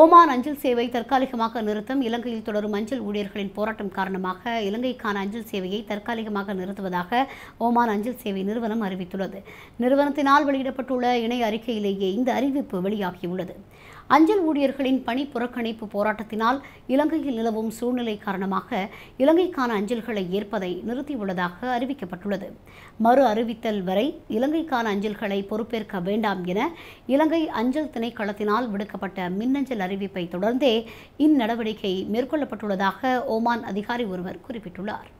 Oman அஞ்சல் சேவை தற்காலிகமாக நிறுத்தம் இலங்கையில் தொடரும் அஞ்சல் ஊழியர்களின் போராட்டம் காரணமாக இலங்கைக்கான அஞ்சல் சேவையை தற்காலிகமாக நிறுத்துவதாக ஓமான் அஞ்சல் சேவை நிறுவனம் அறிவித்துள்ளது. நிறுவனத்தினால் வெளியிடப்பட்டுள்ள இணை அறிக்கையிலேயே இந்த அறிவிப்பு வெளியாகியுள்ளது. அஞ்சல் ஊழியர்களின் பணி புறக்கணிப்பு போராட்டத்தினால் இலங்கையில் நிலவும் சூழ்நிலை காரணமாக இலங்கைக்கான அஞ்சல்களை ஏற்பதை நிறுத்தியுள்ளதாக அறிவிக்கப்பட்டுள்ளது. மறு அறிவித்தல் வரை இலங்கைக்கான அஞ்சல்களை பொறுப்பேற்க வேண்டாம் என இலங்கை அஞ்சல் திணைக்களத்தினால் விடுக்கப்பட்ட மின்னஞ்சல் அறிவிப்பை தொடர்ந்தே இந்நடவடிக்கை மேற்கொள்ளப்பட்டுள்ளதாக ஓமான் அதிகாரி ஒருவர் குறிப்பிட்டுள்ளார்.